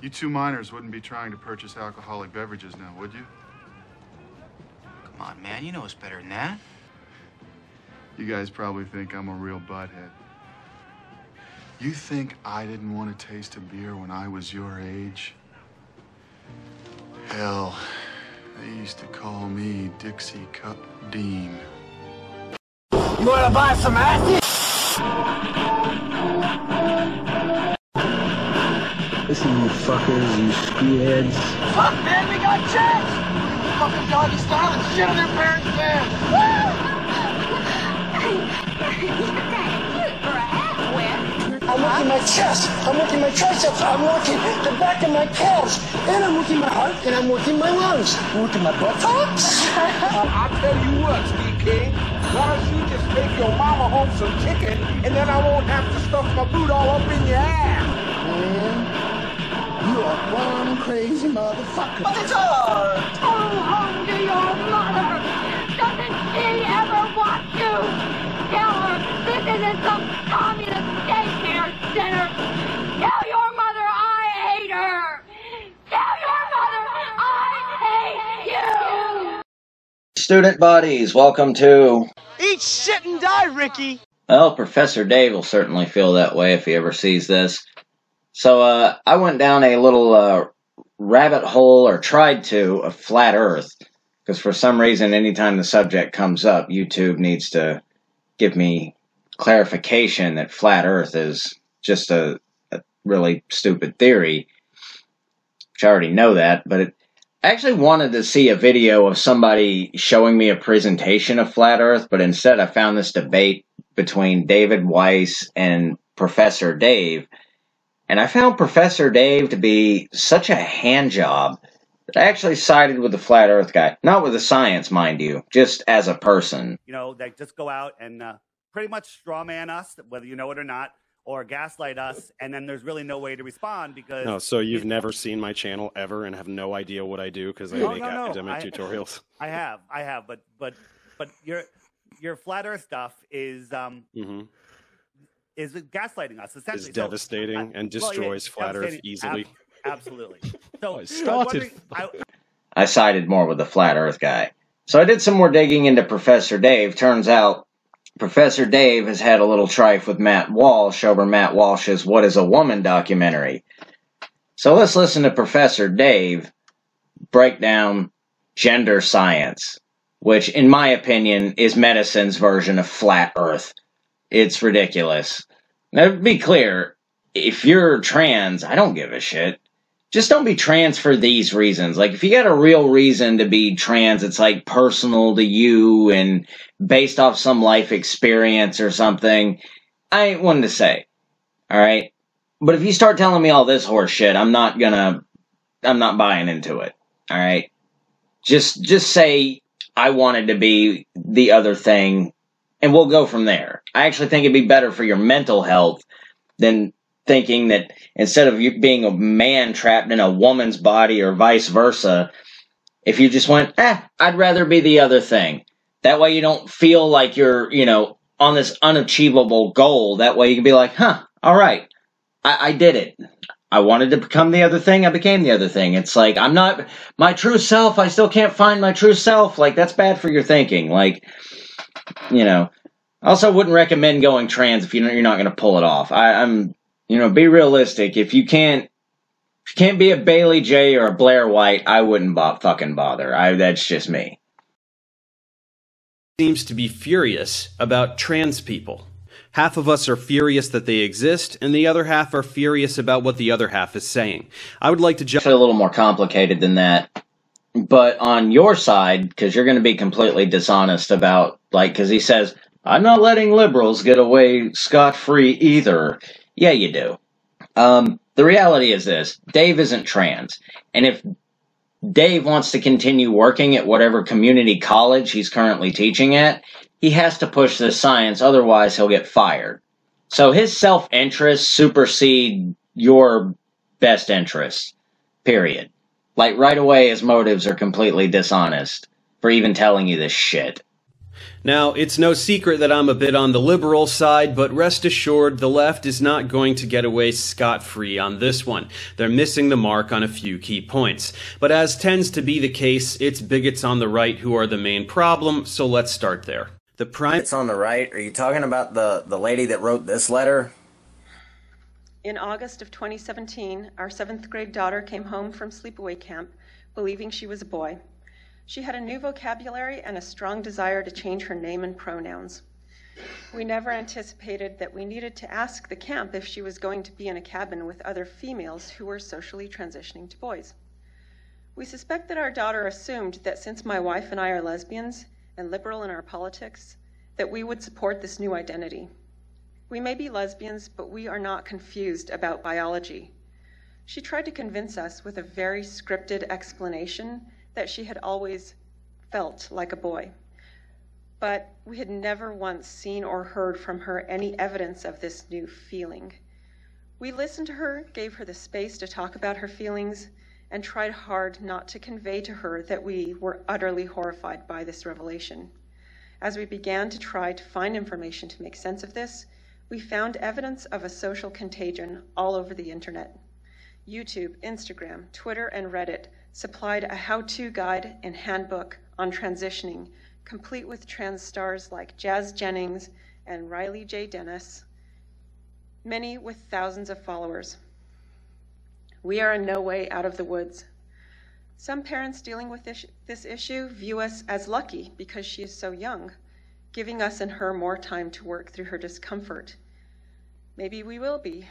You two minors wouldn't be trying to purchase alcoholic beverages now, would you? Come on, man. You know it's better than that. You guys probably think I'm a real butthead. You think I didn't want to taste a beer when I was your age? Hell, they used to call me Dixie Cup Dean. You wanna buy some acid? Listen, you fuckers, you screwheads. Fuck, man, we got checks! Fucking doggy style and shit on their parents' bed! I'm working my chest, I'm working my triceps, I'm working the back of my calves, and I'm working my heart, and I'm working my lungs. I'm working my buttocks. Uh, I tell you what, Steve King, why don't you just take your mama home some chicken, and then I won't have to stuff my boot all up in your ass. Man, you are one crazy motherfucker. But it's all Go home to your mother. Doesn't she ever want you? Tell her this isn't some communist daycare center. Tell your mother I hate her. Tell your mother I hate you. Student buddies, welcome to. Eat shit and die, Ricky! Well, Professor Dave will certainly feel that way if he ever sees this. So, uh, I went down a little uh, rabbit hole, or tried to, of flat Earth, because for some reason, anytime the subject comes up, YouTube needs to give me clarification that flat Earth is just a, a really stupid theory. Which I already know that, but it, I actually wanted to see a video of somebody showing me a presentation of flat Earth, but instead I found this debate between David Weiss and Professor Dave. And I found Professor Dave to be such a hand job that I actually sided with the flat Earth guy. Not with the science, mind you, just as a person. you know, they just go out and uh, pretty much straw man us, whether you know it or not, or gaslight us, and then there's really no way to respond because No, so you've never seen my channel ever and have no idea what I do because I No, make no, no. academic I- tutorials. I have, I have, but but but your your flat Earth stuff is um hmm is gaslighting us essentially. Is So, devastating I- and well, yeah, destroys flat Earth easily. ab- absolutely. So I I started. wondering- I- I sided more with the flat Earth guy. So I did some more digging into Professor Dave. Turns out Professor Dave has had a little trife with Matt Walsh over Matt Walsh's What is a Woman documentary. So let's listen to Professor Dave break down gender science, which, in my opinion, is medicine's version of flat Earth. It's ridiculous. Now, be clear, if you're trans, I don't give a shit just don't be trans for these reasons. Like, if you got a real reason to be trans, it's like personal to you and based off some life experience or something. I ain't one to say. All right. But if you start telling me all this horse shit, I'm not gonna, I'm not buying into it. All right. Just, just say I wanted to be the other thing and we'll go from there. I actually think it'd be better for your mental health than thinking that instead of you being a man trapped in a woman's body or vice versa, if you just went, eh, I'd rather be the other thing. That way you don't feel like you're, you know, on this unachievable goal. That way you can be like, huh, all right, I, I did it. I wanted to become the other thing. I became the other thing. It's like, I'm not my true self. I still can't find my true self. Like, that's bad for your thinking. Like, you know, also wouldn't recommend going trans if you know you're not going to pull it off. I, I'm you know, be realistic. If you can't, if you can't be a Bailey Jay or a Blaire White, I wouldn't bo- fucking bother. I that's just me. seems to be furious about trans people. Half of us are furious that they exist, and the other half are furious about what the other half is saying. I would like to jump Actually, a little more complicated than that. But on your side, because you're going to be completely dishonest about, like, because he says, I'm not letting liberals get away scot free either. Yeah, you do. Um, the reality is this Dave isn't trans. And if Dave wants to continue working at whatever community college he's currently teaching at, he has to push this science, otherwise, he'll get fired. So his self interest supersede your best interests, period. Like right away, his motives are completely dishonest for even telling you this shit. Now, it's no secret that I'm a bit on the liberal side, but rest assured the left is not going to get away scot free on this one. They're missing the mark on a few key points. But as tends to be the case, it's bigots on the right who are the main problem, so let's start there. The prime. It's on the right. Are you talking about the, the lady that wrote this letter? In August of 2017, our seventh grade daughter came home from sleepaway camp believing she was a boy. She had a new vocabulary and a strong desire to change her name and pronouns. We never anticipated that we needed to ask the camp if she was going to be in a cabin with other females who were socially transitioning to boys. We suspect that our daughter assumed that since my wife and I are lesbians and liberal in our politics, that we would support this new identity. We may be lesbians, but we are not confused about biology. She tried to convince us with a very scripted explanation that she had always felt like a boy. But we had never once seen or heard from her any evidence of this new feeling. We listened to her, gave her the space to talk about her feelings, and tried hard not to convey to her that we were utterly horrified by this revelation. As we began to try to find information to make sense of this, we found evidence of a social contagion all over the internet. YouTube, Instagram, Twitter, and Reddit supplied a how to guide and handbook on transitioning, complete with trans stars like Jazz Jennings and Riley J. Dennis, many with thousands of followers. We are in no way out of the woods. Some parents dealing with this, this issue view us as lucky because she is so young, giving us and her more time to work through her discomfort. Maybe we will be,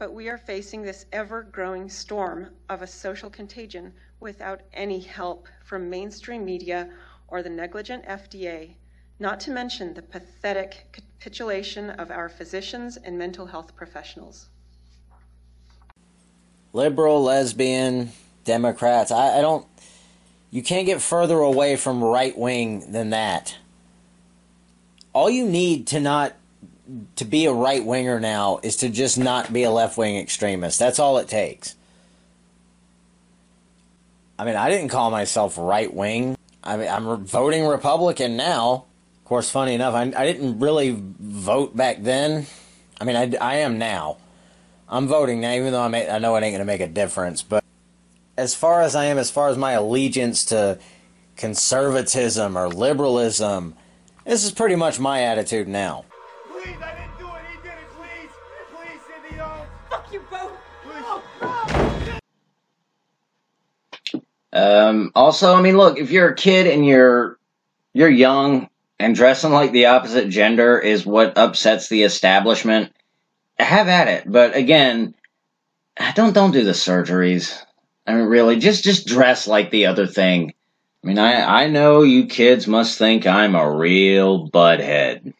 but we are facing this ever growing storm of a social contagion without any help from mainstream media or the negligent FDA, not to mention the pathetic capitulation of our physicians and mental health professionals. Liberal, lesbian, Democrats, I, I don't. You can't get further away from right wing than that. All you need to not to be a right winger now is to just not be a left wing extremist. That's all it takes. I mean, I didn't call myself right wing. I mean, I'm voting Republican now. Of course, funny enough, I, I didn't really vote back then. I mean, I, I am now. I'm voting now, even though I, may, I know it ain't going to make a difference. But as far as I am, as far as my allegiance to conservatism or liberalism, this is pretty much my attitude now. Please, I didn't do it. He did it. Please. Please, Cindy O. Fuck you both. Please. Um, also, I mean, look, if you're a kid and you're you're young and dressing like the opposite gender is what upsets the establishment, have at it. But again, don't don't do the surgeries. I mean, really, just just dress like the other thing. I mean, I I know you kids must think I'm a real butthead.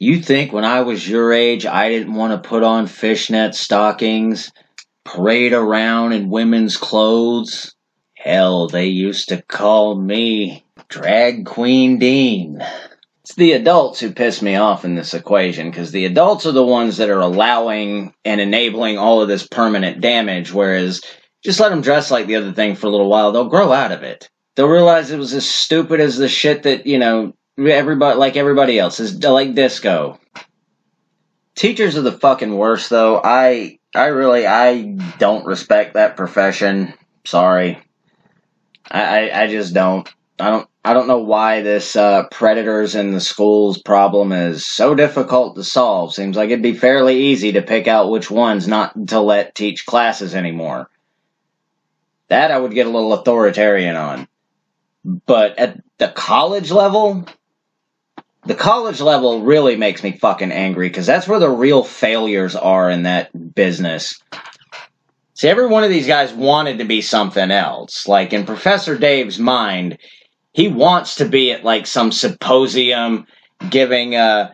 You think when I was your age, I didn't want to put on fishnet stockings, parade around in women's clothes? Hell, they used to call me Drag Queen Dean. It's the adults who piss me off in this equation because the adults are the ones that are allowing and enabling all of this permanent damage, whereas just let them dress like the other thing for a little while. They'll grow out of it. They'll realize it was as stupid as the shit that, you know, everybody like everybody else is like disco. Teachers are the fucking worst though. I I really I don't respect that profession. Sorry. I, I, I just don't. I don't I don't know why this uh, predators in the schools problem is so difficult to solve. Seems like it'd be fairly easy to pick out which ones not to let teach classes anymore. That I would get a little authoritarian on. But at the college level, the college level really makes me fucking angry because that's where the real failures are in that business. See, every one of these guys wanted to be something else. Like in Professor Dave's mind, he wants to be at like some symposium giving uh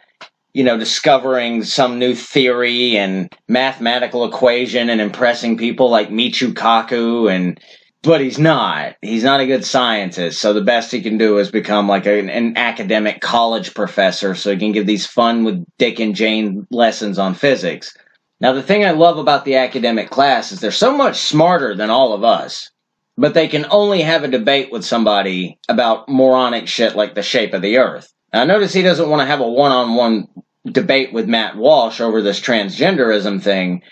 you know discovering some new theory and mathematical equation and impressing people like Michio Kaku and but he's not. He's not a good scientist. So the best he can do is become like an, an, academic college professor so he can give these fun with Dick and Jane lessons on physics. Now, the thing I love about the academic class is they're so much smarter than all of us, but they can only have a debate with somebody about moronic shit like the shape of the earth. I notice he doesn't want to have a one-on-one debate with Matt Walsh over this transgenderism thing,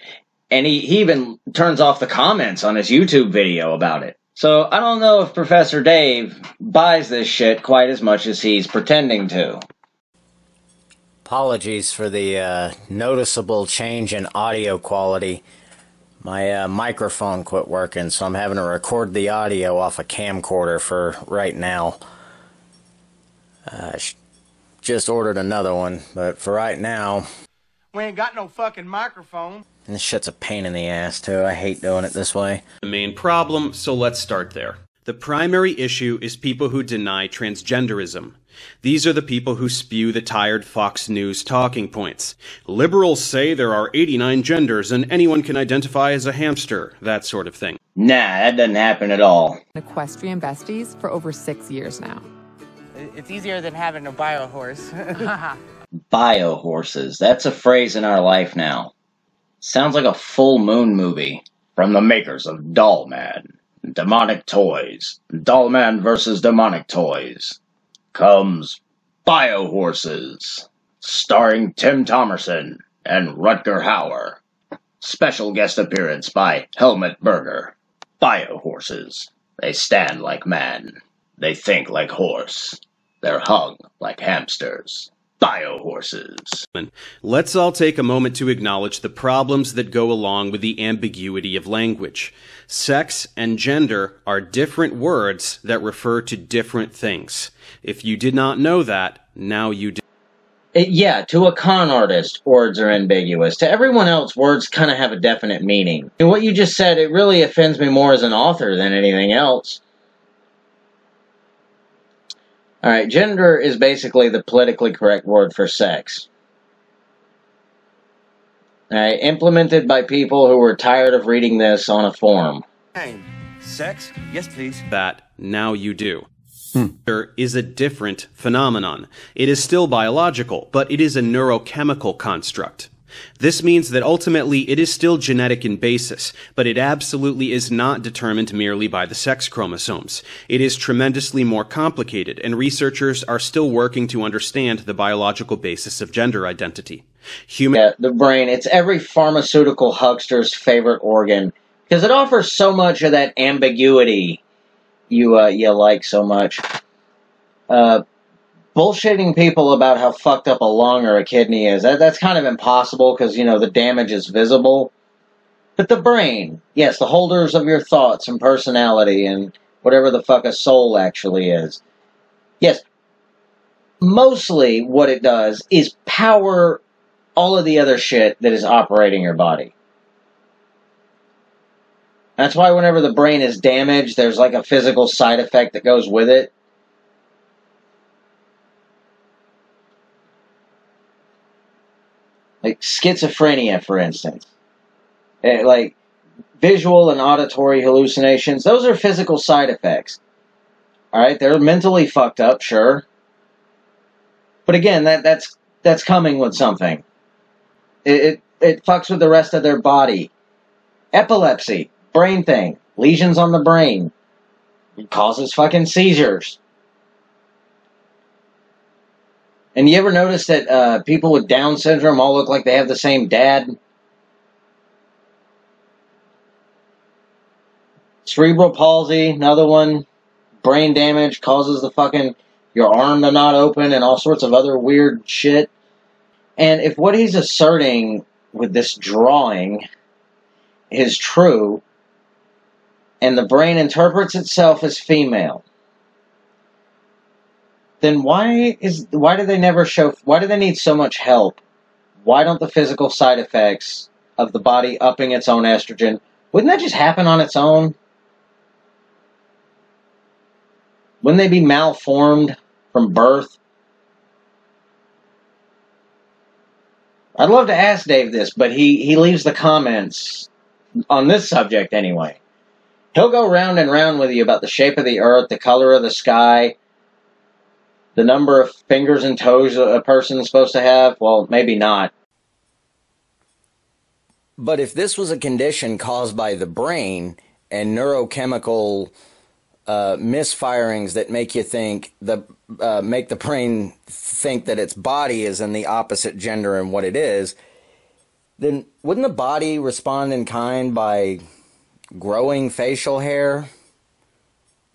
and he, he even turns off the comments on his YouTube video about it. So I don't know if Professor Dave buys this shit quite as much as he's pretending to. Apologies for the uh, noticeable change in audio quality. My uh, microphone quit working, so I'm having to record the audio off a camcorder for right now. Uh, just ordered another one, but for right now, We ain't got no fucking microphone. This shit's a pain in the ass too. I hate doing it this way. the main problem, so let's start there. The primary issue is people who deny transgenderism. These are the people who spew the tired Fox News talking points. Liberals say there are 89 genders and anyone can identify as a hamster, that sort of thing. Nah, that doesn't happen at all. Equestrian besties for over six years now. It's easier than having a bio horse. Bio horses. That's a phrase in our life now. Sounds like a full moon movie. From the makers of Dollman. Demonic Toys. Dollman versus Demonic Toys. Comes Bio Horses. Starring Tim Thomerson and Rutger Hauer. Special guest appearance by Helmut Berger. Bio Horses. They stand like man. They think like horse. They're hung like hamsters. Bio horses. Let's all take a moment to acknowledge the problems that go along with the ambiguity of language. Sex and gender are different words that refer to different things. If you did not know that, now you do. It- yeah, to a con artist, words are ambiguous. To everyone else, words kind of have a definite meaning. And what you just said, it really offends me more as an author than anything else. Alright, gender is basically the politically correct word for sex. Alright, implemented by people who were tired of reading this on a forum. Sex? Yes, please. That now you do. Hmm. Gender is a different phenomenon. It is still biological, but it is a neurochemical construct. This means that ultimately it is still genetic in basis, but it absolutely is not determined merely by the sex chromosomes. It is tremendously more complicated, and researchers are still working to understand the biological basis of gender identity. Human Yeah, the brain. It's every pharmaceutical huckster's favorite organ because it offers so much of that ambiguity you uh, you like so much. Uh, bullshitting people about how fucked up a lung or a kidney is that, that's kind of impossible because you know the damage is visible. But the brain, yes, the holders of your thoughts and personality and whatever the fuck a soul actually is. Yes, mostly what it does is power all of the other shit that is operating your body. That's why whenever the brain is damaged, there's like a physical side effect that goes with it. Like schizophrenia, for instance. Eh, Like visual and auditory hallucinations, those are physical side effects. Alright, they're mentally fucked up, sure. But again, that, that's that's coming with something. It, it it fucks with the rest of their body. Epilepsy, brain thing, lesions on the brain, it causes fucking seizures. And you ever notice that uh, people with Down syndrome all look like they have the same dad? Cerebral palsy, another one. Brain damage causes the fucking your arm to not open and all sorts of other weird shit. And if what he's asserting with this drawing is true, and the brain interprets itself as female, then why is why do they never show why do they need so much help? Why don't the physical side effects of the body upping its own estrogen wouldn't that just happen on its own? Wouldn't they be malformed from birth? I'd love to ask Dave this, but he, he leaves the comments on this subject anyway. He'll go round and round with you about the shape of the earth, the color of the sky, the number of fingers and toes a person is supposed to have. Well, maybe not. But if this was a condition caused by the brain and neurochemical uh, misfirings that make you think the uh, make the brain think that its body is in the opposite gender and what it is, then wouldn't the body respond in kind by growing facial hair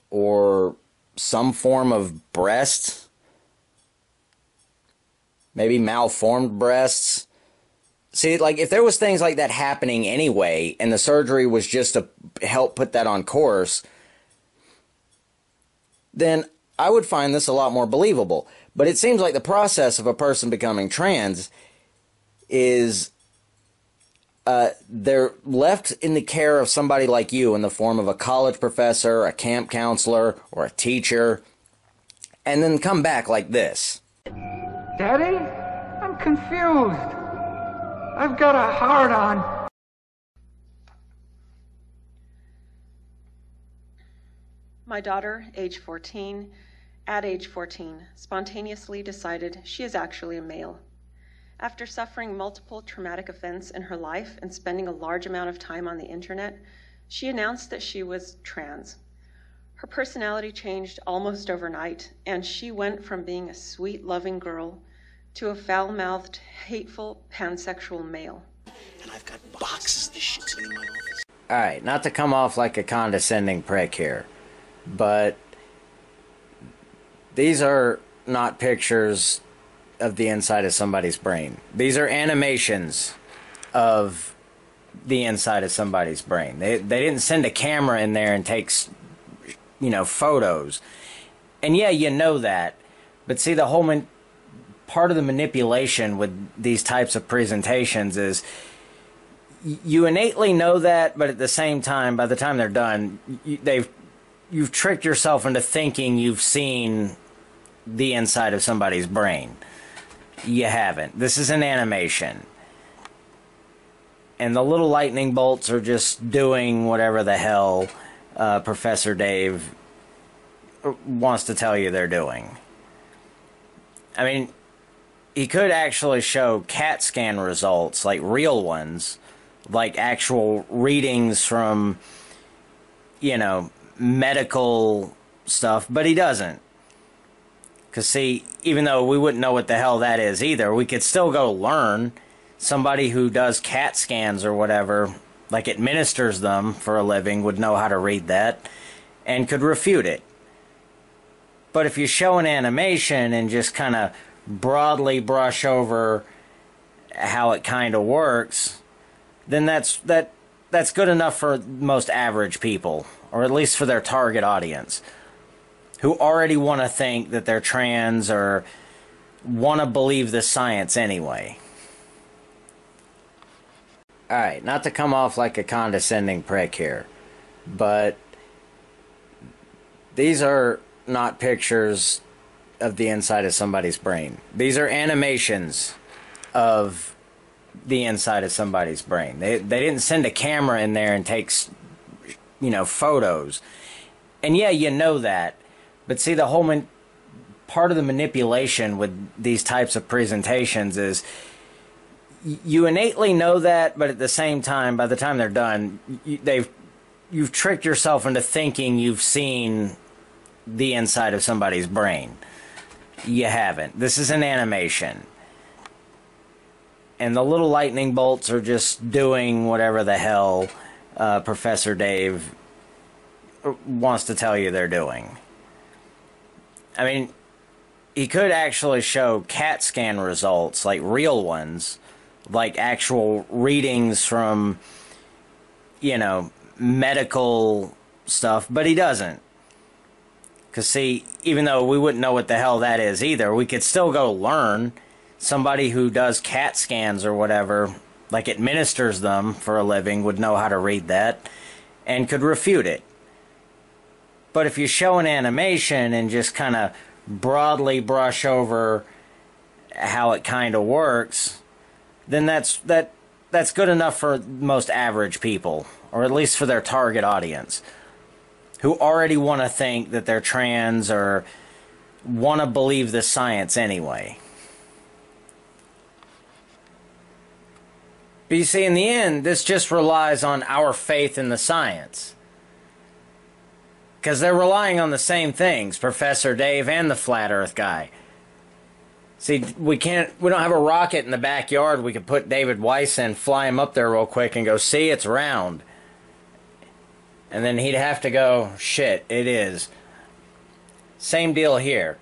or some form of breast? Maybe malformed breasts? See, like if there was things like that happening anyway, and the surgery was just to help put that on course, then I would find this a lot more believable. But it seems like the process of a person becoming trans is uh, they're left in the care of somebody like you in the form of a college professor, a camp counselor, or a teacher, and then come back like this. Daddy, I'm confused. I've got a hard on. My daughter, age 14, at age 14, spontaneously decided she is actually a male. After suffering multiple traumatic events in her life and spending a large amount of time on the internet, she announced that she was trans. Her personality changed almost overnight, and she went from being a sweet, loving girl to a foul mouthed, hateful, pansexual male. And I've got boxes of this shit sitting in my office. Alright, not to come off like a condescending prick here, but these are not pictures of the inside of somebody's brain. These are animations of the inside of somebody's brain. They they didn't send a camera in there and take you know photos. And yeah, you know that. But see the whole man- part of the manipulation with these types of presentations is you innately know that, but at the same time, by the time they're done, you, they've you've tricked yourself into thinking you've seen the inside of somebody's brain. You haven't. This is an animation. And the little lightning bolts are just doing whatever the hell uh, Professor Dave wants to tell you they're doing. I mean, he could actually show CAT scan results, like real ones, like actual readings from, you know, medical stuff, but he doesn't. Because, see, even though we wouldn't know what the hell that is either, we could still go learn. Somebody who does CAT scans or whatever, like administers them for a living, would know how to read that and could refute it. But if you show an animation and just kind of broadly brush over how it kind of works, then that's that that's good enough for most average people, or at least for their target audience who already want to think that they're trans or want to believe the science anyway. Alright, not to come off like a condescending prick here, but these are not pictures of the inside of somebody's brain. These are animations of the inside of somebody's brain. They they didn't send a camera in there and take you know photos. And yeah, you know that but see, the whole man- part of the manipulation with these types of presentations is you innately know that, but at the same time, by the time they're done, they've you've tricked yourself into thinking you've seen the inside of somebody's brain. You haven't. This is an animation. And the little lightning bolts are just doing whatever the hell uh, Professor Dave wants to tell you they're doing. I mean, he could actually show CAT scan results, like real ones, like actual readings from, you know, medical stuff, but he doesn't. Because, see, even though we wouldn't know what the hell that is either, we could still go learn. Somebody who does CAT scans or whatever, like administers them for a living, would know how to read that and could refute it. But if you show an animation and just kind of broadly brush over how it kind of works, then that's that that's good enough for most average people, or at least for their target audience, who already want to think that they're trans or want to believe the science anyway. But you see, in the end, this just relies on our faith in the science. Because they're relying on the same things, Professor Dave and the Flat Earth guy. See, we can't, we don't have a rocket in the backyard we could put David Weiss in, fly him up there real quick and go, see, it's round. And then he'd have to go, shit, it is. Same deal here.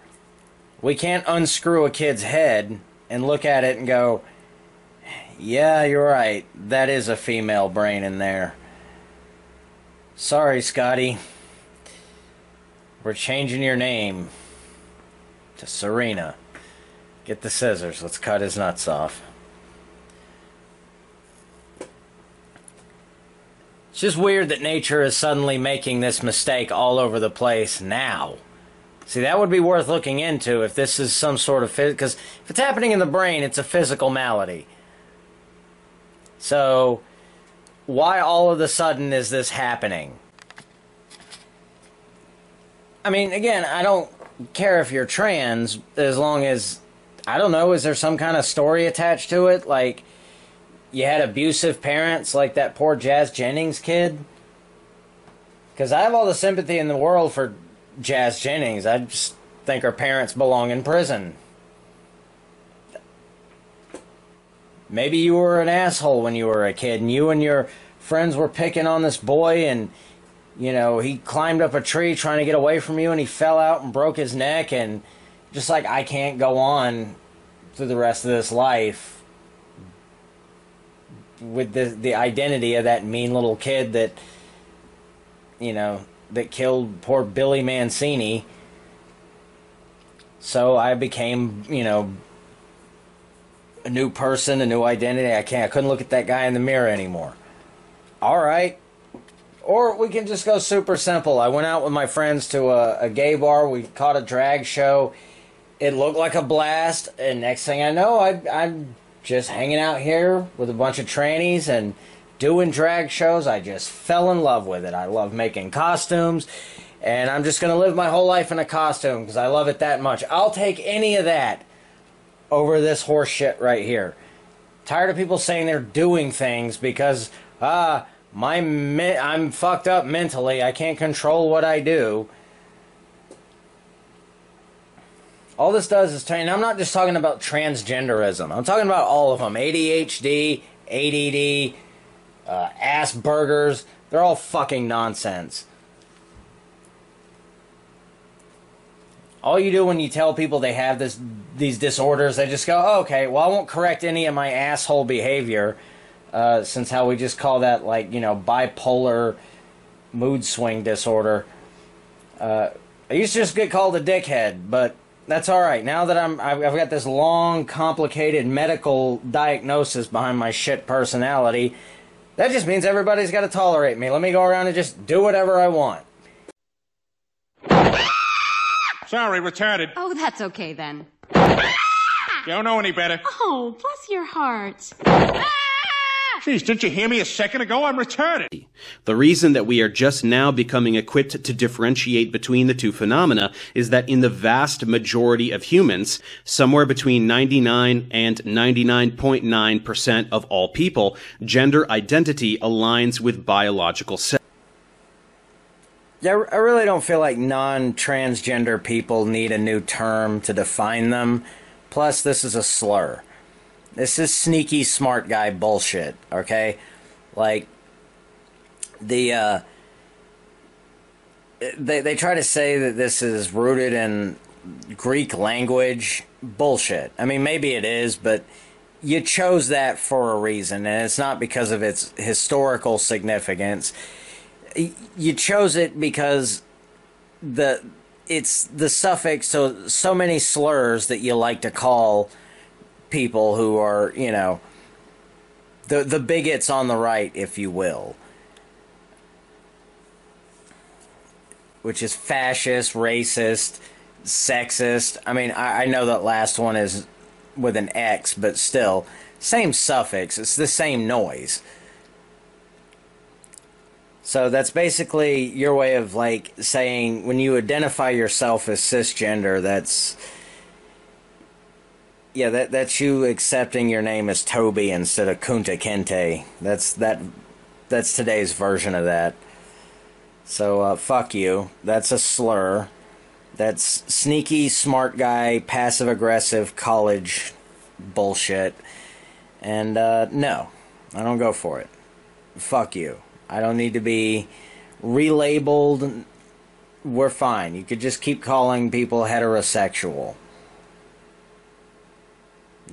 We can't unscrew a kid's head and look at it and go, yeah, you're right. That is a female brain in there. Sorry, Scotty. We're changing your name to Serena. Get the scissors. Let's cut his nuts off. It's just weird that nature is suddenly making this mistake all over the place now. See, that would be worth looking into if this is some sort of because if it's happening in the brain, it's a physical malady. So, why all of a sudden is this happening? I mean, again, I don't care if you're trans as long as I don't know, is there some kind of story attached to it like you had abusive parents like that poor Jazz Jennings kid? Cuz I have all the sympathy in the world for Jazz Jennings. I just think her parents belong in prison. Maybe you were an asshole when you were a kid and you and your friends were picking on this boy and you know, he climbed up a tree trying to get away from you and he fell out and broke his neck and just like I can't go on through the rest of this life with the the identity of that mean little kid that you know that killed poor Billy Mancini. So I became, you know, a new person, a new identity. I can't I couldn't look at that guy in the mirror anymore. All right. Or we can just go super simple. I went out with my friends to a, a gay bar. We caught a drag show. It looked like a blast, and next thing I know, I, I'm just hanging out here with a bunch of trannies and doing drag shows. I just fell in love with it. I love making costumes, and I'm just going to live my whole life in a costume because I love it that much. I'll take any of that over this horse shit right here. Tired of people saying they're doing things because, ah, my me- I'm fucked up mentally. I can't control what I do. All this does is and I'm not just talking about transgenderism. I'm talking about all of them. ADHD, ADD, uh, Asperger's. They're all fucking nonsense. All you do when you tell people they have this these disorders, they just go, oh, "Okay, well, I won't correct any of my asshole behavior." Uh, since how we just call that like you know bipolar mood swing disorder. Uh, I used to just get called a dickhead, but that's all right. Now that I'm, I've, I've got this long, complicated medical diagnosis behind my shit personality. That just means everybody's got to tolerate me. Let me go around and just do whatever I want. Sorry, retarded. Oh, that's okay then. Don't know any better. Oh, bless your heart. Jeez, didn't you hear me a second ago? I'm retarded. The reason that we are just now becoming equipped to differentiate between the two phenomena is that in the vast majority of humans, somewhere between 99 and 99.9% of all people, gender identity aligns with biological sex. Yeah, I really don't feel like non transgender people need a new term to define them. Plus, this is a slur. This is sneaky smart guy bullshit, okay? Like the uh they they try to say that this is rooted in Greek language. Bullshit. I mean, maybe it is, but you chose that for a reason, and it's not because of its historical significance. You chose it because the it's the suffix so so many slurs that you like to call people who are, you know, the the bigots on the right, if you will. Which is fascist, racist, sexist. I mean, I, I know that last one is with an X, but still, same suffix. It's the same noise. So that's basically your way of like saying when you identify yourself as cisgender, that's yeah, that that's you accepting your name as Toby instead of Kunta Kinte. That's that that's today's version of that. So, uh, fuck you. That's a slur. That's sneaky, smart guy, passive aggressive college bullshit. And, uh, no, I don't go for it. Fuck you. I don't need to be relabeled. We're fine. You could just keep calling people heterosexual.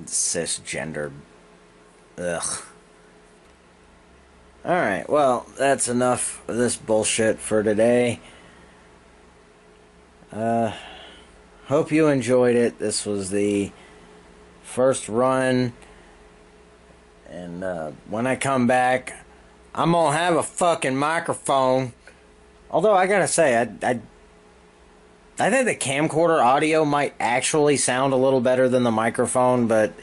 Cisgender. Ugh. Alright, well, that's enough of this bullshit for today. Uh, hope you enjoyed it. This was the first run. And uh, when I come back, I'm gonna have a fucking microphone. Although I gotta say, I, I, I think the camcorder audio might actually sound a little better than the microphone, but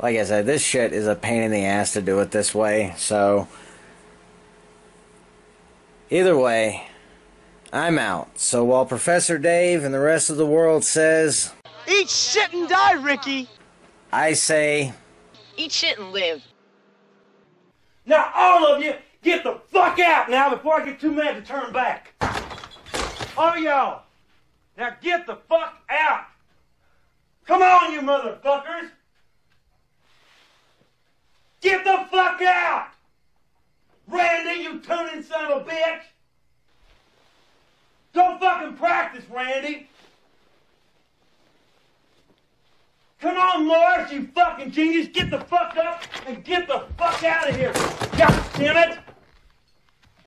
like I said, this shit is a pain in the ass to do it this way. So, either way, I'm out. So while Professor Dave and the rest of the world says, Eat shit and die, Ricky! I say, Eat shit and live. Now, all of you, get the fuck out now before I get too mad to turn back. All y'all, now get the fuck out. Come on, you motherfuckers. Get the fuck out. Randy, you tuning son of a bitch. Don't fucking practice, Randy. Come on, Morris, you fucking genius. Get the fuck up and get the fuck out of here. God damn it.